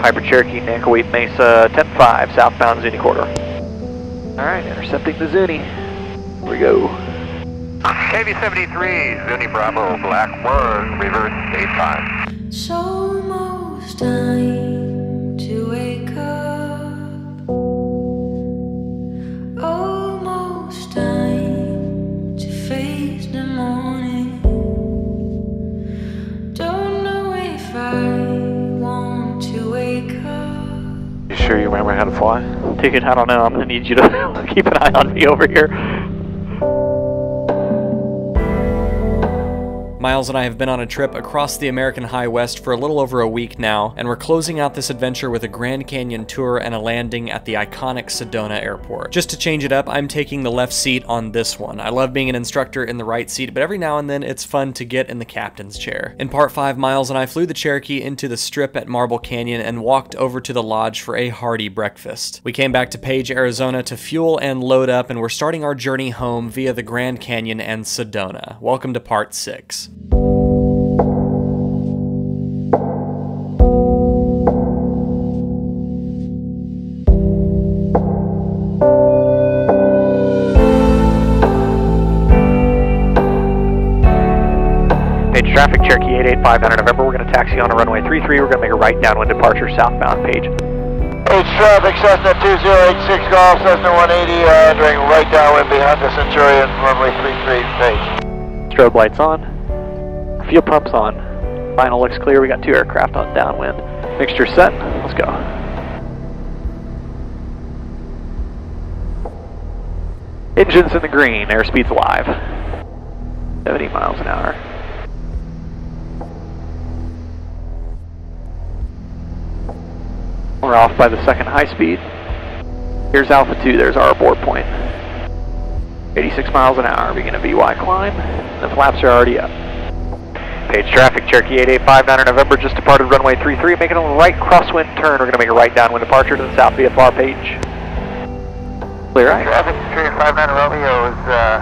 Piper Cherokee, Nankoweap Mesa, 10-5, southbound Zuni corridor. Alright, intercepting the Zuni. Here we go. KV-73, Zuni Bravo, Black 1, reverse 85. It's almost time to wake up. Almost time to face the morning. Sure you remember how to fly? Ticket, I don't know. I'm gonna need you to keep an eye on me over here. Miles and I have been on a trip across the American High West for a little over a week now, and we're closing out this adventure with a Grand Canyon tour and a landing at the iconic Sedona Airport. Just to change it up, I'm taking the left seat on this one. I love being an instructor in the right seat, but every now and then it's fun to get in the captain's chair. In part 5, Miles and I flew the Cherokee into the strip at Marble Canyon and walked over to the lodge for a hearty breakfast. We came back to Page, Arizona to fuel and load up, and we're starting our journey home via the Grand Canyon and Sedona. Welcome to part 6. Page traffic, Cherokee 885 down in November. We're gonna taxi on a runway 33. We're gonna make a right downwind departure southbound, Page. H traffic, Cessna 2086 Golf, Cessna 180, uh, entering right downwind behind the Centurion, runway 33, page. Strobe lights on. Fuel pumps on. Final looks clear. We got two aircraft on downwind. Mixture set. Let's go. Engines in the green. Airspeed's live. 70 miles an hour. We're off by the second high speed. Here's Alpha 2. There's our abort point. 86 miles an hour. Begin a VY climb. The flaps are already up. Page traffic, Cherokee 885 down in November, just departed runway 33, making a right crosswind turn. We're going to make a right downwind departure to the south VFR page. Clear eye. Traffic, Centurion 59 Romeo is, uh,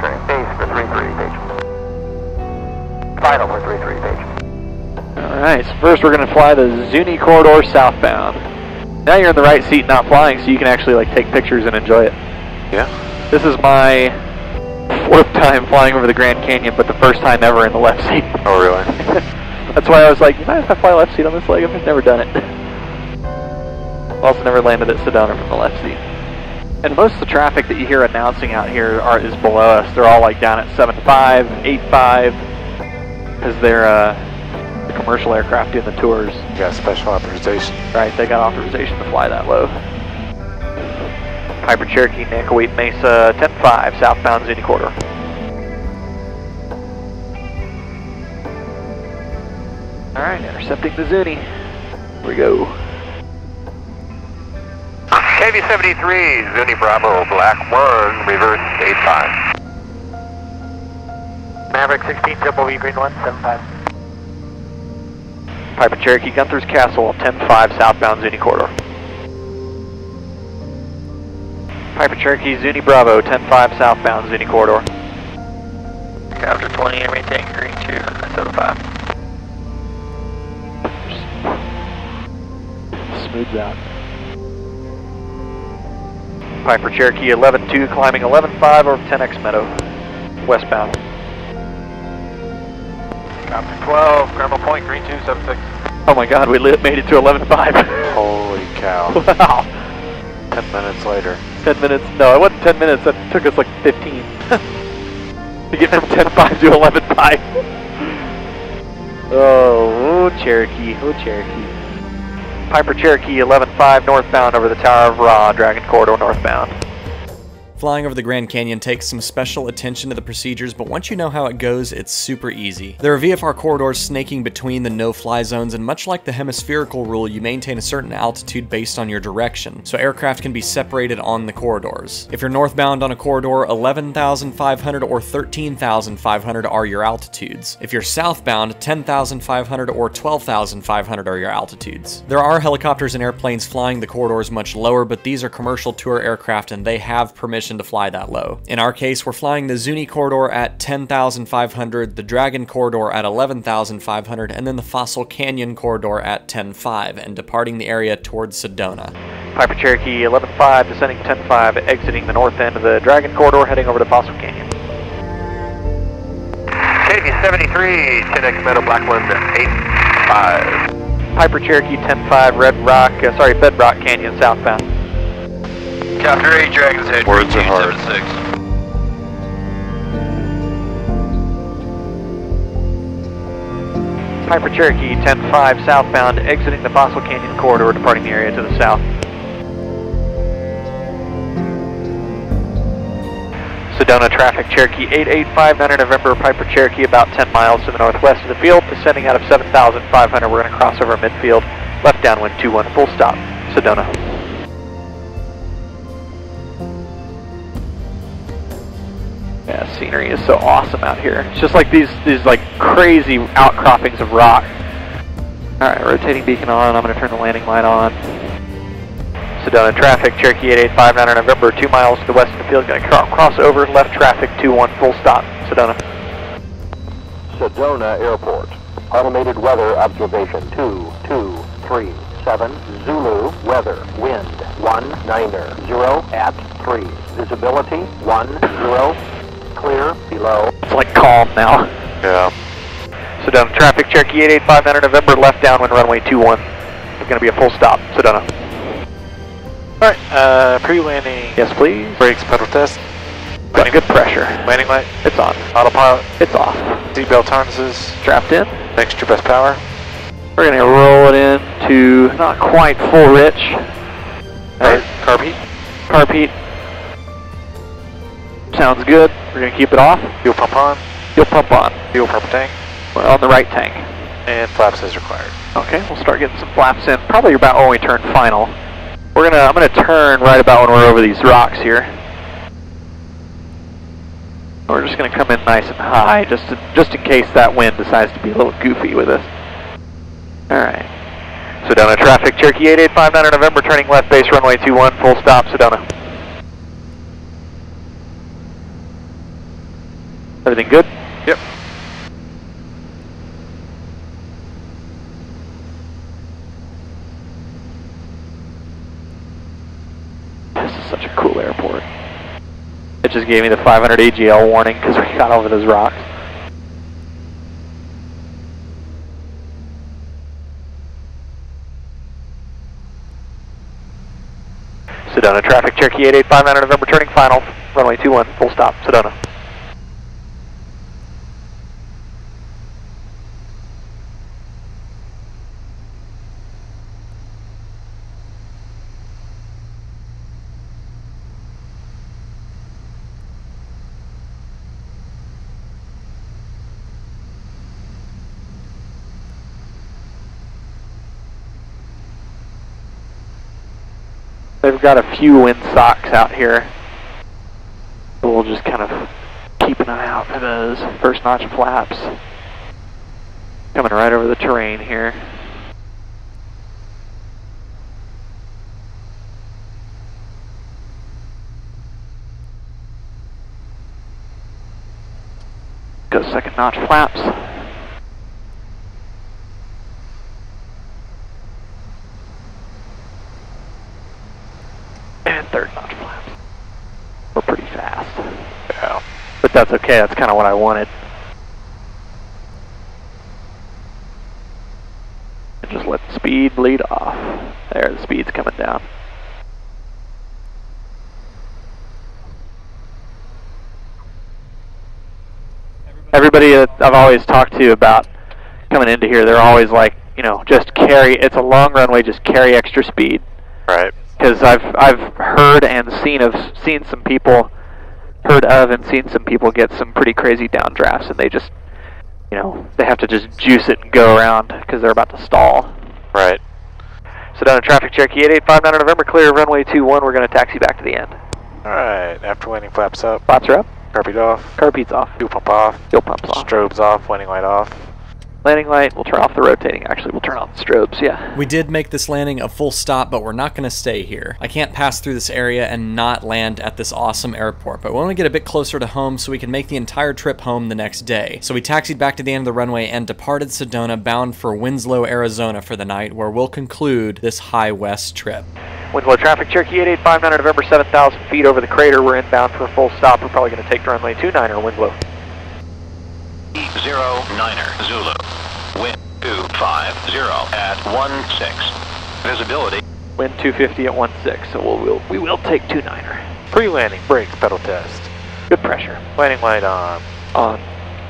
turning base for 33, page. Final for 33, page. Alright, so first we're going to fly the Zuni corridor southbound. Now you're in the right seat, not flying, so you can actually like take pictures and enjoy it. Yeah. This is my fourth time flying over the Grand Canyon, but the first time ever in the left seat. Oh, really? That's why I was like, you mind if I fly left seat on this leg? I've just never done it. Also never landed at Sedona from the left seat. And most of the traffic that you hear announcing out here are is below us. They're all like down at 7.5, 8.5, because they're uh, the commercial aircraft doing the tours. You got special authorization. Right, they got authorization to fly that low. Piper Cherokee, Nankoweap Mesa, 10-5, southbound Zuni corridor. Alright, intercepting the Zuni. Here we go. KV-73, Zuni Bravo, Black 1, reverse 85. Maverick 16, Double V, Green 1, 75. Piper Cherokee, Gunther's Castle, 10-5, southbound Zuni corridor. Piper Cherokee, Zuni Bravo, 10-5, southbound Zuni corridor. After 20, and maintain green 2, 75. Smooths out. Piper Cherokee 11-2, climbing 11-5 over 10X Meadow, westbound. Copter 12, Grandma Point, green 2, 76. Oh my god, we made it to 11-5. Holy cow. wow. Ten minutes later. 10 minutes, no, it wasn't 10 minutes, that took us like 15. to get from 10-5 to 11-5. oh, oh, Cherokee, oh, Cherokee. Piper Cherokee 11-5, northbound over the Tower of Ra, Dragon Corridor northbound. Flying over the Grand Canyon takes some special attention to the procedures, but once you know how it goes, it's super easy. There are VFR corridors snaking between the no-fly zones, and much like the hemispherical rule, you maintain a certain altitude based on your direction, so aircraft can be separated on the corridors. If you're northbound on a corridor, 11,500 or 13,500 are your altitudes. If you're southbound, 10,500 or 12,500 are your altitudes. There are helicopters and airplanes flying the corridors much lower, but these are commercial tour aircraft and they have permission permission to fly that low. In our case, we're flying the Zuni corridor at 10,500, the Dragon corridor at 11,500, and then the Fossil Canyon corridor at 10.5, and departing the area towards Sedona. Piper Cherokee 11.5, descending 10.5, exiting the north end of the Dragon corridor, heading over to Fossil Canyon. Cherokee 73, 10X Meadow Blackland 85. Piper Cherokee 10.5, Red Rock, uh, sorry, Bedrock Canyon southbound. Chapter 8, Dragon's Head. Words are hard. 276. Piper Cherokee 10.5, southbound, exiting the Fossil Canyon corridor, departing the area to the south. Sedona traffic, Cherokee 8859 November, Piper Cherokee about 10 miles to the northwest of the field, descending out of 7,500. We're going to cross over midfield, left downwind 21, full stop, Sedona. Scenery is so awesome out here. It's just like these these like crazy outcroppings of rock. All right, rotating beacon on. I'm going to turn the landing light on. Sedona traffic, Cherokee 8859 November, two miles to the west of the field. Going to cross over, left traffic 21, full stop, Sedona. Sedona Airport. Automated weather observation 2237. Zulu weather. Wind 19er. 0 at 3. Visibility 10. Clear below. It's like calm now. Yeah. Sedona traffic, Cherokee 8859 November, left downwind runway 21. It's going to be a full stop, Sedona. Alright, uh, pre-landing. Yes, please. Brakes, pedal test. Got good pressure. Landing light. It's on. Autopilot. It's off. Seatbelt harnesses. Strapped in. Extra best power. We're going to roll it in to not quite full rich. Alright, carb heat. Carb heat. Sounds good. We're going to keep it off. Fuel pump on. You'll pump on. Fuel pump tank. We're on the right tank. And flaps as required. Okay, we'll start getting some flaps in. Probably about when we turn final. We're gonna. I'm gonna turn right about when we're over these rocks here. We're just gonna come in nice and high, just to, just in case that wind decides to be a little goofy with us. All right. Sedona traffic, Cherokee 8859 November, turning left base runway 21, full stop, Sedona. Everything good? Yep. This is such a cool airport. It just gave me the 500 AGL warning because we got over those rocks. Sedona traffic, Cherokee 8859 November, turning final, runway 21, full stop, Sedona. They've got a few wind socks out here. We'll just kind of keep an eye out for those first notch flaps. Coming right over the terrain here. Go second notch flaps. And third notch flaps. We're pretty fast. Yeah. But that's okay, that's kind of what I wanted. And just let the speed bleed off. There, the speed's coming down. Everybody that I've always talked to about coming into here, they're always like, you know, just carry, it's a long runway, just carry extra speed Right. because I've I've heard and seen of seen some people heard of and seen some people get some pretty crazy downdrafts and they just you know they have to just juice it and go around because they're about to stall. Right. Sedona traffic Cherokee 8859 November clear runway 21 we're going to taxi back to the end. Alright, after landing flaps up, Flaps are up, carb heat off, carb heat's off, fuel pump off, fuel pumps off. strobes off, landing light off. Landing light, we'll turn off the rotating. Actually, we'll turn off the strobes, yeah. We did make this landing a full stop, but we're not going to stay here. I can't pass through this area and not land at this awesome airport, but we want to get a bit closer to home so we can make the entire trip home the next day. So we taxied back to the end of the runway and departed Sedona bound for Winslow, Arizona for the night, where we'll conclude this high west trip. Winslow traffic, Cherokee 8859 November, 7,000 feet over the crater. We're inbound for a full stop. We're probably going to take the runway 29er Winslow. Zero niner Zulu. Wind two five zero at one six. Visibility Wind 250 at 16, so we'll, we'll, we will take 29er. Pre-landing brake pedal test. Good pressure. Landing light on. On.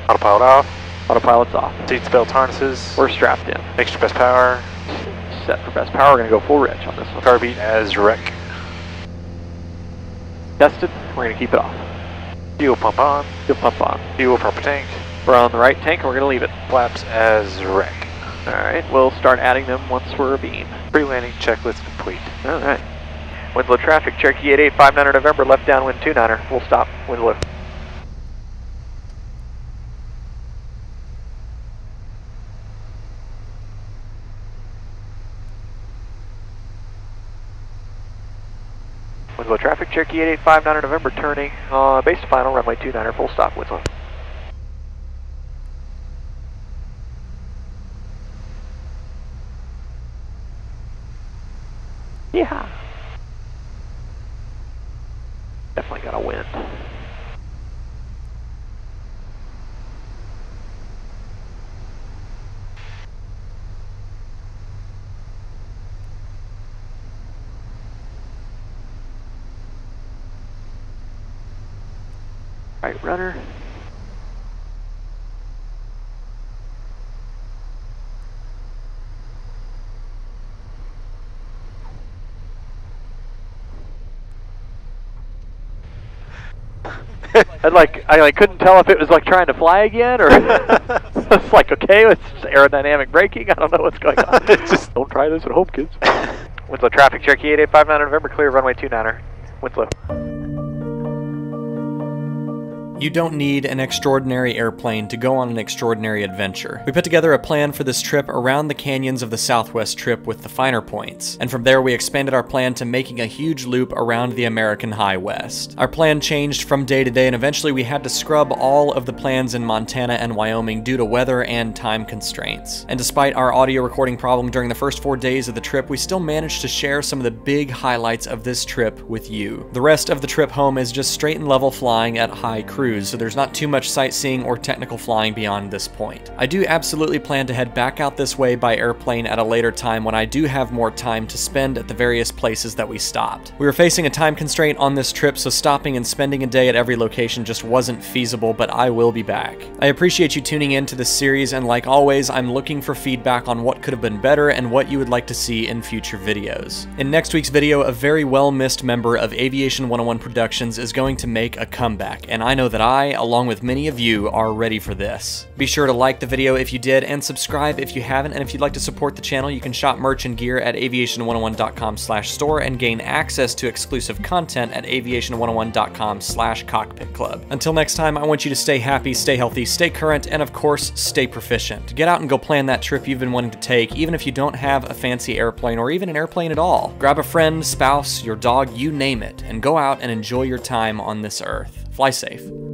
Autopilot off. Autopilot's off. Seats, belt, harnesses. We're strapped in. Extra best power. Set for best power. We're going to go full wrench on this one. Carb heat as wreck. Tested. We're going to keep it off. Fuel pump on. Fuel pump on. Fuel proper tank. We're on the right tank and we're going to leave it. Flaps as wreck. Alright, we'll start adding them once we're abeam. Pre-landing checklist complete. Alright. Winslow traffic, Cherokee 8859 November, left downwind 29er. We'll stop, Winslow. Winslow traffic, Cherokee 8859 November, turning uh, base to final, runway 29er, full stop, Winslow. Yeah. Definitely got a wind. Right rudder. I like I like couldn't tell if it was like trying to fly again or it's like okay, it's just aerodynamic braking. I don't know what's going on. just don't try this at home, kids. Winslow traffic, Cherokee 8859 November, clear runway 29er. Winslow. You don't need an extraordinary airplane to go on an extraordinary adventure. We put together a plan for this trip around the canyons of the Southwest Trip with the finer points, and from there we expanded our plan to making a huge loop around the American High West. Our plan changed from day to day, and eventually we had to scrub all of the plans in Montana and Wyoming due to weather and time constraints. And despite our audio recording problem during the first four days of the trip, we still managed to share some of the big highlights of this trip with you. The rest of the trip home is just straight and level flying at high cruise so there's not too much sightseeing or technical flying beyond this point. I do absolutely plan to head back out this way by airplane at a later time when I do have more time to spend at the various places that we stopped. We were facing a time constraint on this trip, so stopping and spending a day at every location just wasn't feasible, but I will be back. I appreciate you tuning in to this series, and like always, I'm looking for feedback on what could have been better and what you would like to see in future videos. In next week's video, a very well-missed member of Aviation 101 Productions is going to make a comeback, and I know that I, along with many of you, are ready for this. Be sure to like the video if you did, and subscribe if you haven't, and if you'd like to support the channel, you can shop merch and gear at aviation101.com slash store and gain access to exclusive content at aviation101.com slash cockpit club. Until next time, I want you to stay happy, stay healthy, stay current, and of course, stay proficient. Get out and go plan that trip you've been wanting to take, even if you don't have a fancy airplane or even an airplane at all. Grab a friend, spouse, your dog, you name it, and go out and enjoy your time on this earth. Fly safe.